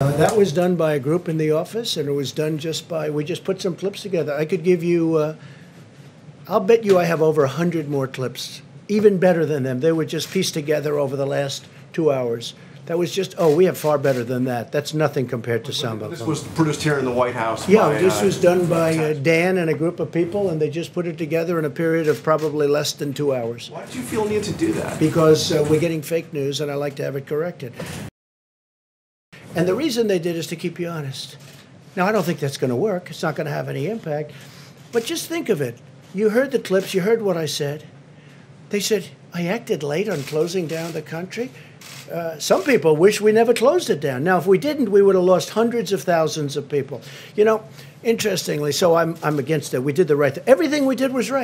Uh, That was done by a group in the office, and it was done just by, we just put some clips together. I could give you, uh, I'll bet you I have over 100 more clips, even better than them. They were just pieced together over the last two hours. That was just, oh, we have far better than that. That's nothing compared to Samba. This was produced here in the White House. Yeah, by, this uh, was done by uh, Dan and a group of people, and they just put it together in a period of probably less than two hours. Why did you feel need to do that? because uh, we're getting fake news and I like to have it corrected. And the reason they did is to keep you honest. Now, I don't think that's going to work. It's not going to have any impact. But just think of it. You heard the clips, you heard what I said. They said, I acted late on closing down the country. Uh, some people wish we never closed it down. Now, if we didn't, we would have lost hundreds of thousands of people. You know, interestingly, so I'm, I'm against it. We did the right thing. Everything we did was right.